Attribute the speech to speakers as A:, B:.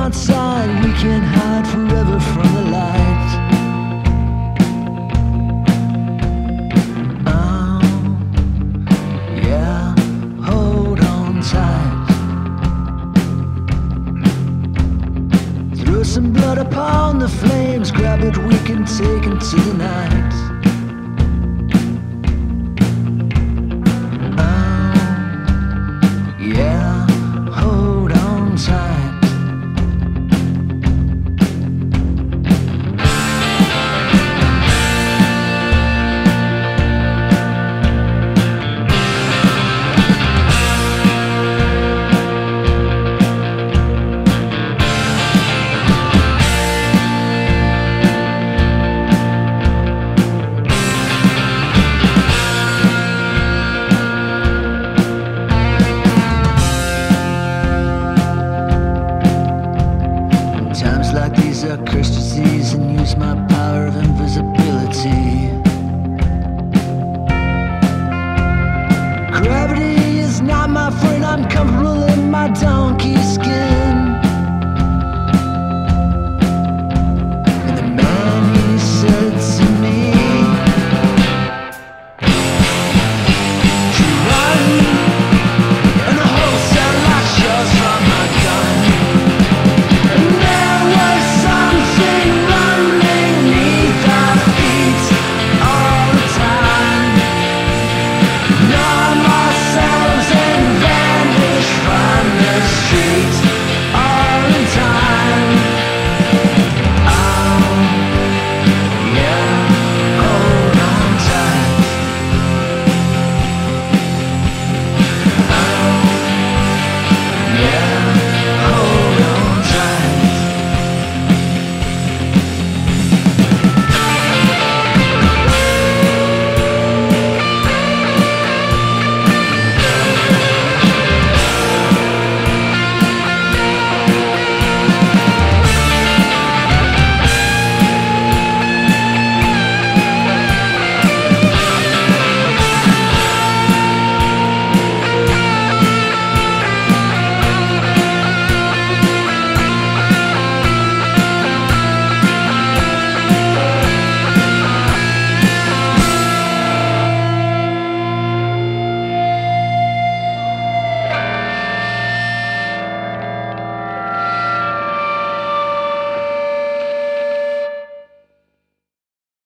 A: outside, we can't hide forever from the light. Oh, yeah, hold on tight. Throw some blood upon the flames, grab it, we can take into the night. I cursed disease and use my power of invisibility.